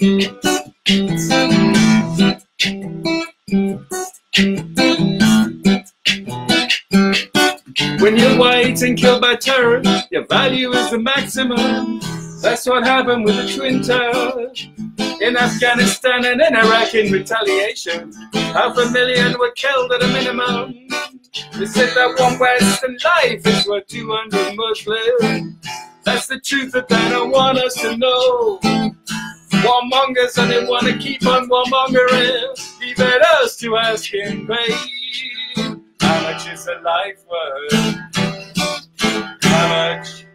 When you're white and killed by terror, your value is the maximum. That's what happened with the Twin Towers. In Afghanistan and in Iraq in retaliation, half a million were killed at a minimum. They said that one Western life is worth 200 Muslims. That's the truth that they don't want us to know. Warmongers and they want to keep on warmongering. Leave it us to ask in vain. How much is a life worth? How much?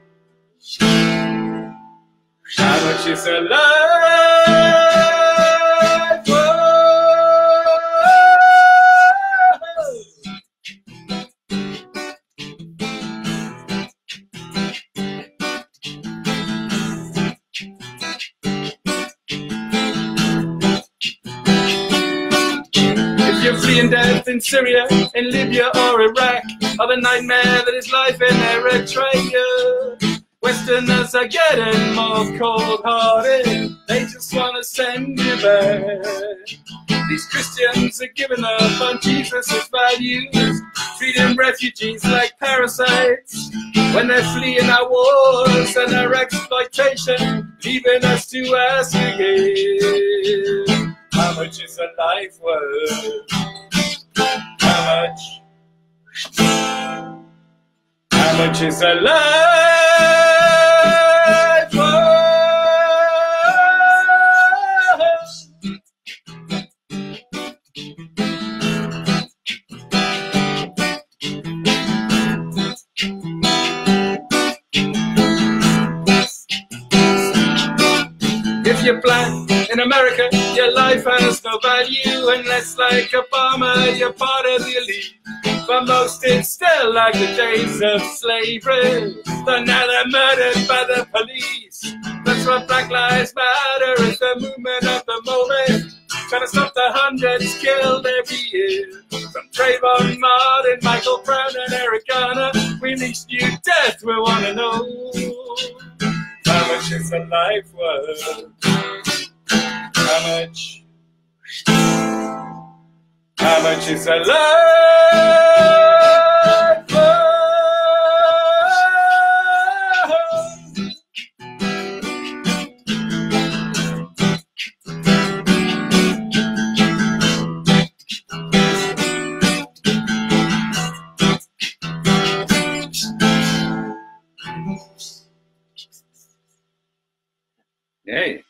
How much is a life Fleeing death in Syria, in Libya or Iraq, or the nightmare that is life in Eritrea, Westerners are getting more cold-hearted. They just want to send you back. These Christians are giving up on Jesus' values, treating refugees like parasites. When they're fleeing our wars and our exploitation, leaving us to ask again. How much is a life worth? Much is a life? If you're black in America, your life has no value unless, like Obama, you're part of the elite. For most, it's still like the days of slavery. But now they're murdered by the police. That's what Black Lives Matter is the movement of the moment. Trying to stop the hundreds killed every year. From Trayvon Martin, Michael Brown, and Eric Garner, we need new death. We want to know how much is a life worth? How much? How much is a life Yay.